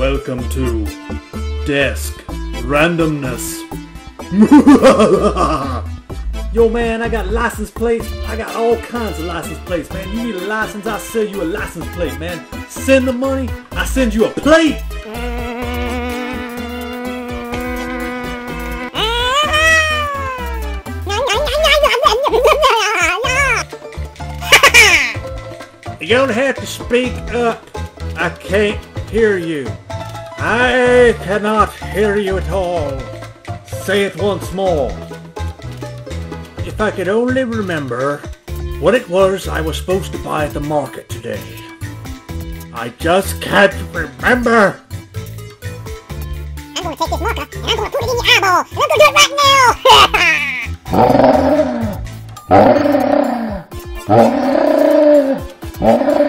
Welcome to Desk Randomness. Yo, man, I got license plates. I got all kinds of license plates, man. You need a license, I'll sell you a license plate, man. Send the money, I send you a plate. You're gonna have to speak up. I can't hear you. I cannot hear you at all. Say it once more. If I could only remember what it was I was supposed to buy at the market today. I just can't remember. I'm gonna take this marker and I'm gonna put it in your eyeball and I'm gonna do it right now!